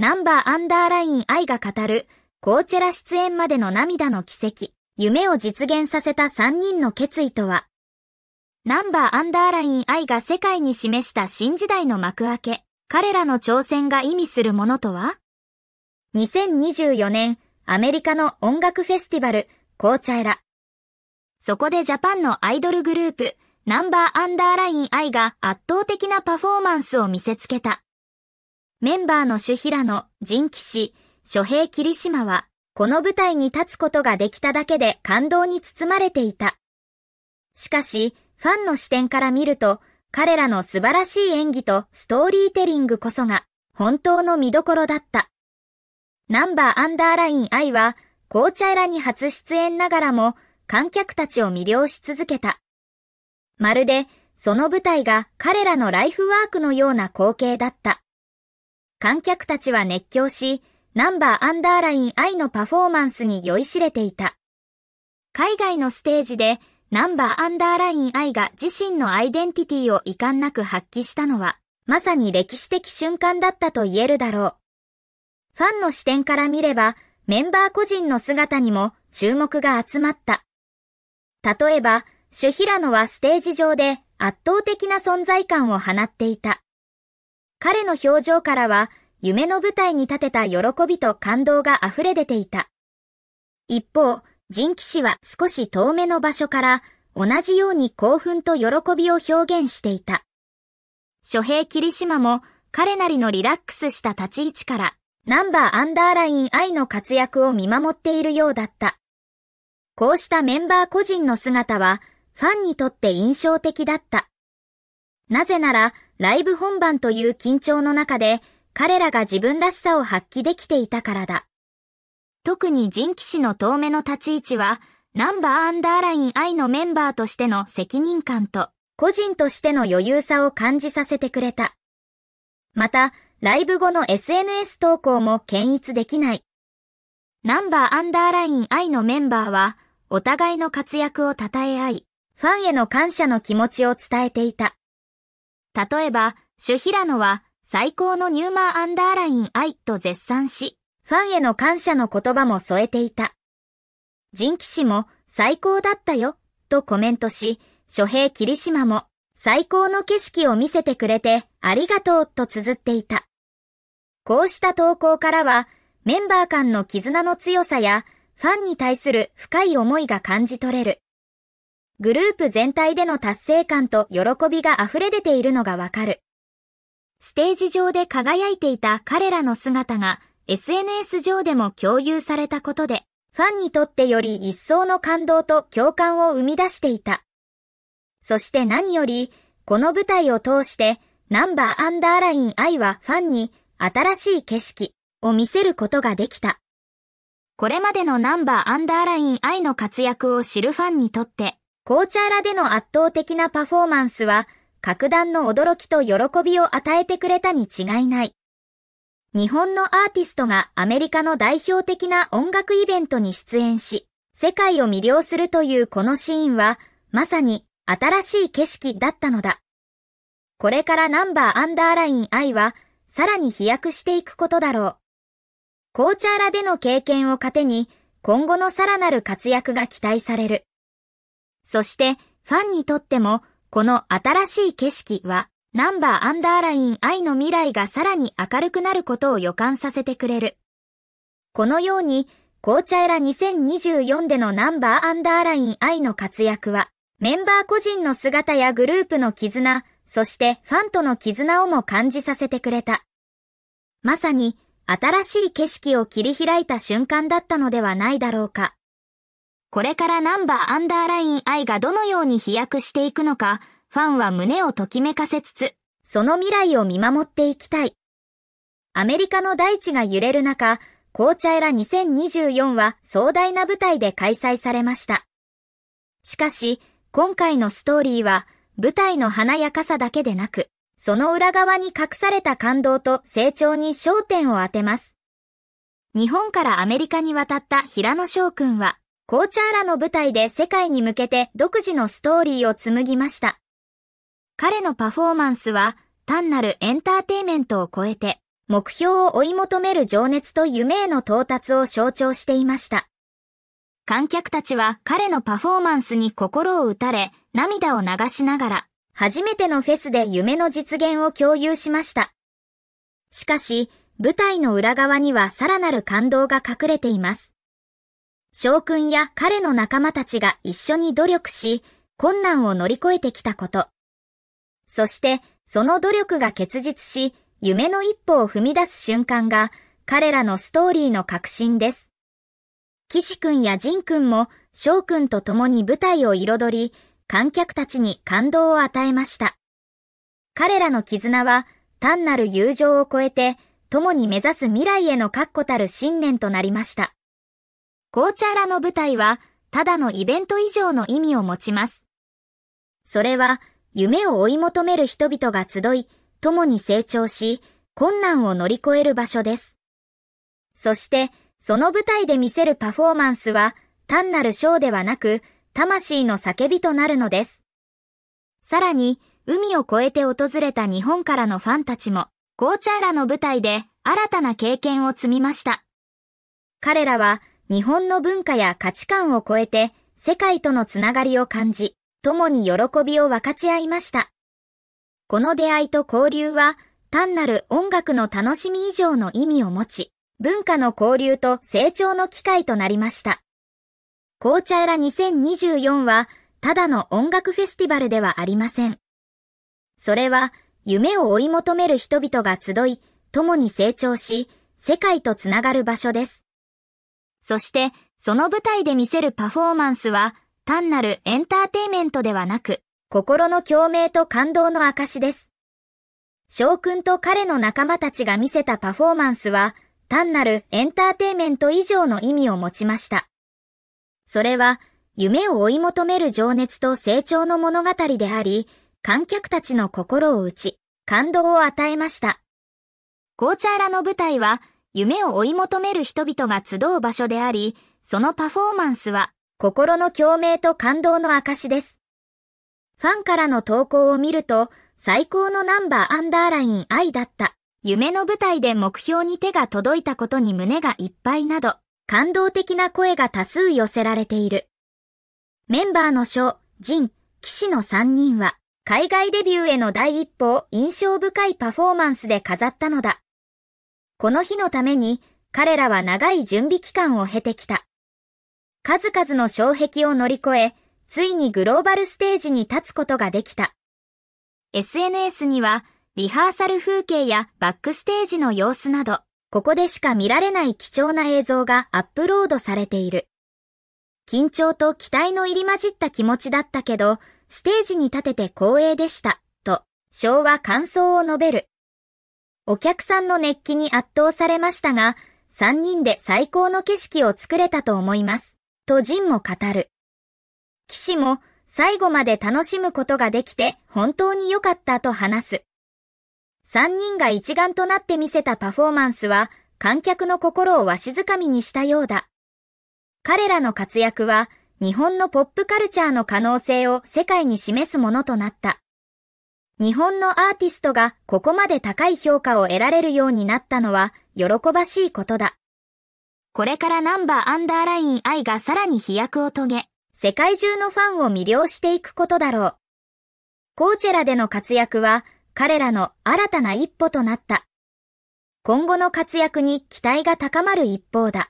ナンバーアンダーライン愛が語る、コーチェラ出演までの涙の奇跡、夢を実現させた3人の決意とは、ナンバーアンダーライン愛が世界に示した新時代の幕開け、彼らの挑戦が意味するものとは ?2024 年、アメリカの音楽フェスティバル、コーチャエラ。そこでジャパンのアイドルグループ、ナンバーアンダーライン愛が圧倒的なパフォーマンスを見せつけた。メンバーの主平野、人騎士、諸平霧島は、この舞台に立つことができただけで感動に包まれていた。しかし、ファンの視点から見ると、彼らの素晴らしい演技とストーリーテリングこそが本当の見どころだった。ナンバーアンダーライン愛は、コーチャイラに初出演ながらも観客たちを魅了し続けた。まるで、その舞台が彼らのライフワークのような光景だった。観客たちは熱狂し、ナンバーアンダーライン愛のパフォーマンスに酔いしれていた。海外のステージでナンバーアンダーライン愛が自身のアイデンティティを遺憾なく発揮したのは、まさに歴史的瞬間だったと言えるだろう。ファンの視点から見れば、メンバー個人の姿にも注目が集まった。例えば、シュヒラノはステージ上で圧倒的な存在感を放っていた。彼の表情からは、夢の舞台に立てた喜びと感動が溢れ出ていた。一方、人気士は少し遠めの場所から同じように興奮と喜びを表現していた。諸平霧島も彼なりのリラックスした立ち位置からナンバーアンダーライン愛の活躍を見守っているようだった。こうしたメンバー個人の姿はファンにとって印象的だった。なぜならライブ本番という緊張の中で彼らが自分らしさを発揮できていたからだ。特に人騎士の遠目の立ち位置は、ナンバーアンダーライン愛のメンバーとしての責任感と、個人としての余裕さを感じさせてくれた。また、ライブ後の SNS 投稿も検閲できない。ナンバーアンダーライン愛のメンバーは、お互いの活躍を称え合い、ファンへの感謝の気持ちを伝えていた。例えば、シュヒラノは、最高のニューマーアンダーライン愛と絶賛し、ファンへの感謝の言葉も添えていた。人気氏も最高だったよ、とコメントし、諸平霧島も最高の景色を見せてくれてありがとうと綴っていた。こうした投稿からは、メンバー間の絆の強さや、ファンに対する深い思いが感じ取れる。グループ全体での達成感と喜びが溢れ出ているのがわかる。ステージ上で輝いていた彼らの姿が SNS 上でも共有されたことで、ファンにとってより一層の感動と共感を生み出していた。そして何より、この舞台を通して、ナンバーアンダーライン愛はファンに新しい景色を見せることができた。これまでのナンバーアンダーライン愛の活躍を知るファンにとって、コーチャーラでの圧倒的なパフォーマンスは、格段の驚きと喜びを与えてくれたに違いない。日本のアーティストがアメリカの代表的な音楽イベントに出演し、世界を魅了するというこのシーンは、まさに新しい景色だったのだ。これからナンバーアンダーライン愛は、さらに飛躍していくことだろう。コーチャーラでの経験を糧に、今後のさらなる活躍が期待される。そして、ファンにとっても、この新しい景色は、ナンバーアンダーライン愛の未来がさらに明るくなることを予感させてくれる。このように、コーチャエラ2024でのナンバーアンダーライン愛の活躍は、メンバー個人の姿やグループの絆、そしてファンとの絆をも感じさせてくれた。まさに、新しい景色を切り開いた瞬間だったのではないだろうか。これからナンバーアンダーライン愛がどのように飛躍していくのか、ファンは胸をときめかせつつ、その未来を見守っていきたい。アメリカの大地が揺れる中、コーチャエラ2024は壮大な舞台で開催されました。しかし、今回のストーリーは、舞台の華やかさだけでなく、その裏側に隠された感動と成長に焦点を当てます。日本からアメリカに渡った平野翔くんは、コーチャーラの舞台で世界に向けて独自のストーリーを紡ぎました。彼のパフォーマンスは単なるエンターテイメントを超えて、目標を追い求める情熱と夢への到達を象徴していました。観客たちは彼のパフォーマンスに心を打たれ、涙を流しながら、初めてのフェスで夢の実現を共有しました。しかし、舞台の裏側にはさらなる感動が隠れています。将軍や彼の仲間たちが一緒に努力し、困難を乗り越えてきたこと。そして、その努力が結実し、夢の一歩を踏み出す瞬間が、彼らのストーリーの核心です。岸くんや仁くんも、翔くんと共に舞台を彩り、観客たちに感動を与えました。彼らの絆は、単なる友情を超えて、共に目指す未来への確固たる信念となりました。紅茶ラの舞台は、ただのイベント以上の意味を持ちます。それは、夢を追い求める人々が集い、共に成長し、困難を乗り越える場所です。そして、その舞台で見せるパフォーマンスは、単なるショーではなく、魂の叫びとなるのです。さらに、海を越えて訪れた日本からのファンたちも、ゴーチャーラの舞台で新たな経験を積みました。彼らは、日本の文化や価値観を超えて、世界とのつながりを感じ、共に喜びを分かち合いました。この出会いと交流は単なる音楽の楽しみ以上の意味を持ち、文化の交流と成長の機会となりました。紅茶エラ2024はただの音楽フェスティバルではありません。それは夢を追い求める人々が集い、共に成長し、世界とつながる場所です。そして、その舞台で見せるパフォーマンスは、単なるエンターテイメントではなく、心の共鳴と感動の証です。翔くんと彼の仲間たちが見せたパフォーマンスは、単なるエンターテイメント以上の意味を持ちました。それは、夢を追い求める情熱と成長の物語であり、観客たちの心を打ち、感動を与えました。紅茶ラの舞台は、夢を追い求める人々が集う場所であり、そのパフォーマンスは、心の共鳴と感動の証です。ファンからの投稿を見ると、最高のナンバーアンダーライン愛だった。夢の舞台で目標に手が届いたことに胸がいっぱいなど、感動的な声が多数寄せられている。メンバーの章、ジン、騎士の3人は、海外デビューへの第一歩を印象深いパフォーマンスで飾ったのだ。この日のために、彼らは長い準備期間を経てきた。数々の障壁を乗り越え、ついにグローバルステージに立つことができた。SNS には、リハーサル風景やバックステージの様子など、ここでしか見られない貴重な映像がアップロードされている。緊張と期待の入り混じった気持ちだったけど、ステージに立てて光栄でした、と、昭和感想を述べる。お客さんの熱気に圧倒されましたが、3人で最高の景色を作れたと思います、とジンも語る。騎士も最後まで楽しむことができて本当に良かったと話す。三人が一丸となって見せたパフォーマンスは観客の心をわしづかみにしたようだ。彼らの活躍は日本のポップカルチャーの可能性を世界に示すものとなった。日本のアーティストがここまで高い評価を得られるようになったのは喜ばしいことだ。これからナンバーアンダーライン愛がさらに飛躍を遂げ、世界中のファンを魅了していくことだろう。コーチェラでの活躍は彼らの新たな一歩となった。今後の活躍に期待が高まる一方だ。